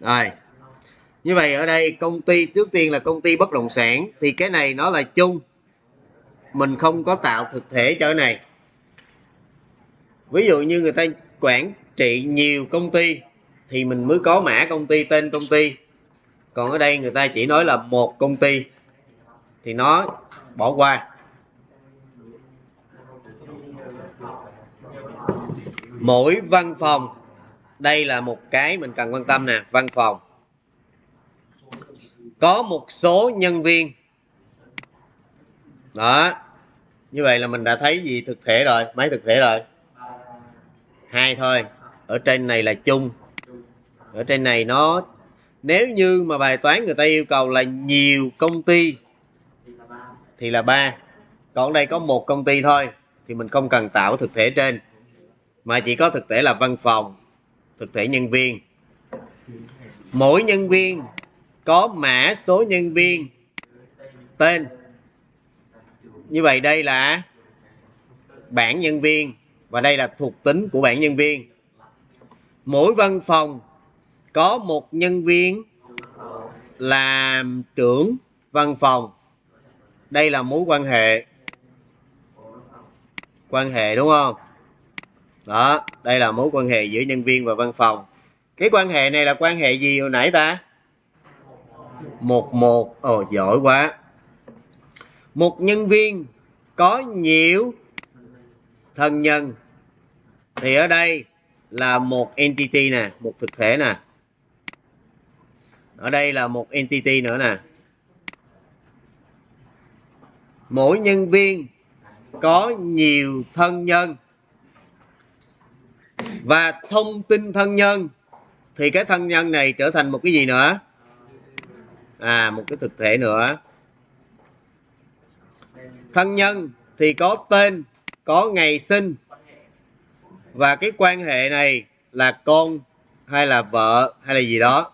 rồi. Như vậy ở đây công ty, trước tiên là công ty bất động sản, thì cái này nó là chung. Mình không có tạo thực thể cho cái này. Ví dụ như người ta quản trị nhiều công ty, thì mình mới có mã công ty, tên công ty. Còn ở đây người ta chỉ nói là một công ty, thì nó bỏ qua. Mỗi văn phòng đây là một cái mình cần quan tâm nè, văn phòng. Có một số nhân viên. Đó, như vậy là mình đã thấy gì thực thể rồi mấy thực thể rồi. Hai thôi, ở trên này là chung. Ở trên này nó, nếu như mà bài toán người ta yêu cầu là nhiều công ty, thì là ba. Còn đây có một công ty thôi, thì mình không cần tạo thực thể trên, mà chỉ có thực thể là văn phòng thực thể nhân viên. Mỗi nhân viên có mã số nhân viên, tên. Như vậy đây là bảng nhân viên và đây là thuộc tính của bảng nhân viên. Mỗi văn phòng có một nhân viên làm trưởng văn phòng. Đây là mối quan hệ. Quan hệ, đúng không? Đó đây là mối quan hệ giữa nhân viên và văn phòng. Cái quan hệ này là quan hệ gì hồi nãy ta? Một một. Ồ oh, giỏi quá. Một nhân viên có nhiều thân nhân. Thì ở đây là một entity nè một thực thể nè. Ở đây là một entity nữa nè. Mỗi nhân viên có nhiều thân nhân và thông tin thân nhân, thì cái thân nhân này trở thành một cái gì nữa? À một cái thực thể nữa. Thân nhân thì có tên, có ngày sinh. Và cái quan hệ này là con hay là vợ hay là gì đó.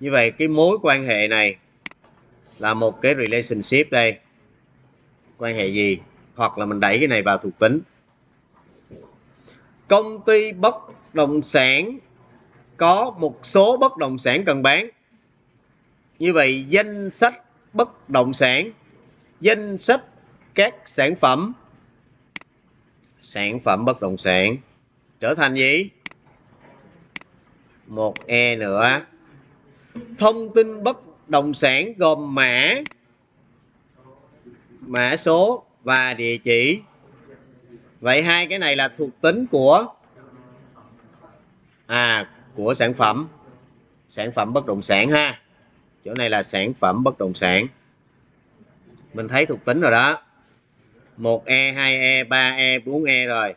Như vậy cái mối quan hệ này là một cái relationship đây. Quan hệ gì? Hoặc là mình đẩy cái này vào thuộc tính công ty bất động sản có một số bất động sản cần bán. Như vậy, danh sách bất động sản, danh sách các sản phẩm sản phẩm bất động sản trở thành gì? Một e nữa. Thông tin bất động sản gồm mã mã số và địa chỉ vậy hai cái này là thuộc tính của à của sản phẩm. Sản phẩm bất động sản ha. Chỗ này là sản phẩm bất động sản. Mình thấy thuộc tính rồi đó. 1E, 2E, 3E, 4E rồi.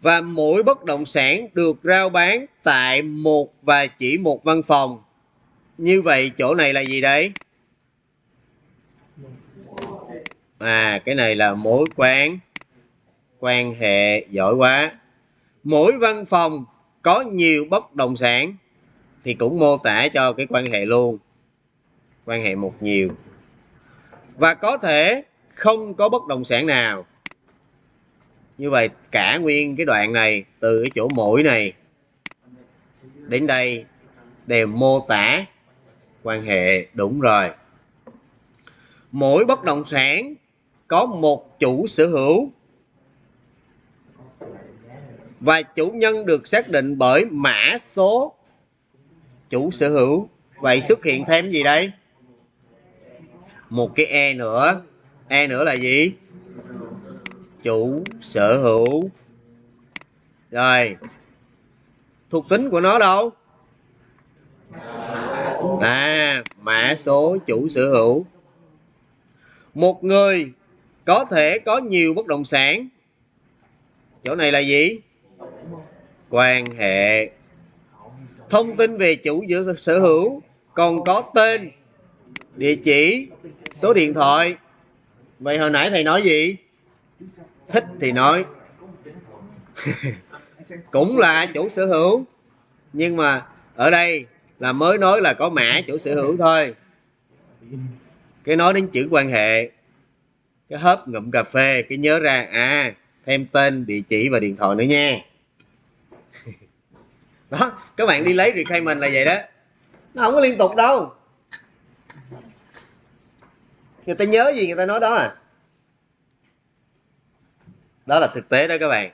Và mỗi bất động sản được rao bán tại một và chỉ một văn phòng. Như vậy chỗ này là gì đấy? À cái này là mối quan quan hệ giỏi quá. Mỗi văn phòng có nhiều bất động sản thì cũng mô tả cho cái quan hệ luôn. Quan hệ một nhiều. Và có thể không có bất động sản nào. Như vậy, cả nguyên cái đoạn này, từ cái chỗ mũi này, đến đây, đều mô tả quan hệ đúng rồi. Mỗi bất động sản có một chủ sở hữu. Và chủ nhân được xác định bởi mã số chủ sở hữu. Vậy xuất hiện thêm gì đây? Một cái e nữa. E nữa là gì? Chủ sở hữu. Rồi. Thuộc tính của nó đâu? À mã số chủ sở hữu. Một người có thể có nhiều bất động sản. Chỗ này là gì? Quan hệ. Thông tin về chủ sở hữu, còn có tên, địa chỉ, số điện thoại. Vậy hồi nãy thầy nói gì? Thích thì nói. Cũng là chủ sở hữu, nhưng mà ở đây là mới nói là có mã chủ sở hữu thôi. Cái nói đến chữ quan hệ cái hớp ngụm cà phê cái nhớ ra à thêm tên địa chỉ và điện thoại nữa nha. Đó các bạn đi lấy requirement là vậy đó. Nó không có liên tục đâu. Người ta nhớ gì người ta nói đó à. Đó là thực tế đó các bạn.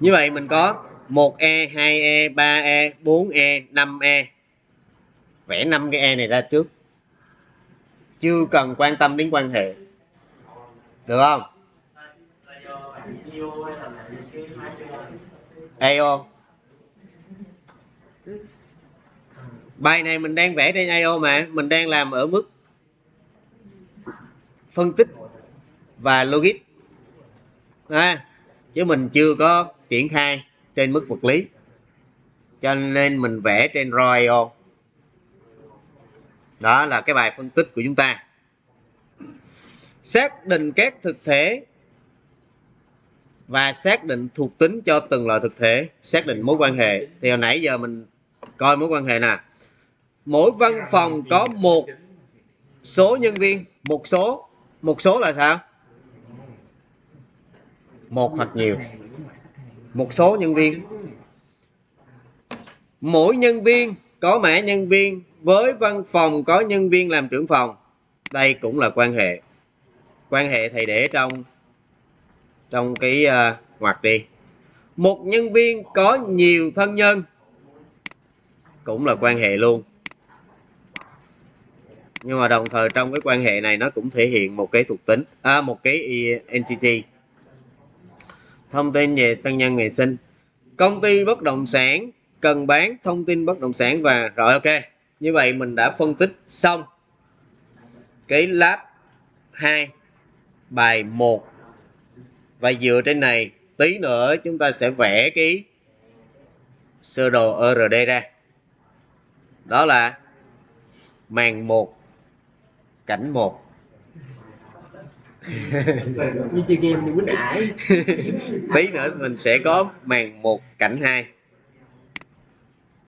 Như vậy mình có 1E, 2E, 3E, 4E, 5E vẽ 5 cái E này ra trước chưa cần quan tâm đến quan hệ. Được không? AO bài này mình đang vẽ trên AO mà. Mình đang làm ở mức phân tích và logic. À, chứ mình chưa có triển khai trên mức vật lý. Cho nên mình vẽ trên ROIO đó là cái bài phân tích của chúng ta. Xác định các thực thể và xác định thuộc tính cho từng loại thực thể, xác định mối quan hệ. Thì hồi nãy giờ mình coi mối quan hệ nè. Mỗi văn phòng có một số nhân viên. Một số. Một số là sao? Một hoặc nhiều. Một số nhân viên. Mỗi nhân viên có mã nhân viên với văn phòng có nhân viên làm trưởng phòng đây cũng là quan hệ. Quan hệ thầy để trong trong cái uh, ngoặc đi. Một nhân viên có nhiều thân nhân cũng là quan hệ luôn. Nhưng mà đồng thời trong cái quan hệ này nó cũng thể hiện một cái thuộc tính à, một cái entity thông tin về thân nhân ngày sinh. Công ty bất động sản cần bán thông tin bất động sản và rồi ok như vậy mình đã phân tích xong cái lab 2 bài 1 và dựa trên này tí nữa chúng ta sẽ vẽ cái sơ đồ RD ra. Đó là màn 1 cảnh 1 như chơi game quýnh ải. Tí nữa mình sẽ có màn 1 cảnh 2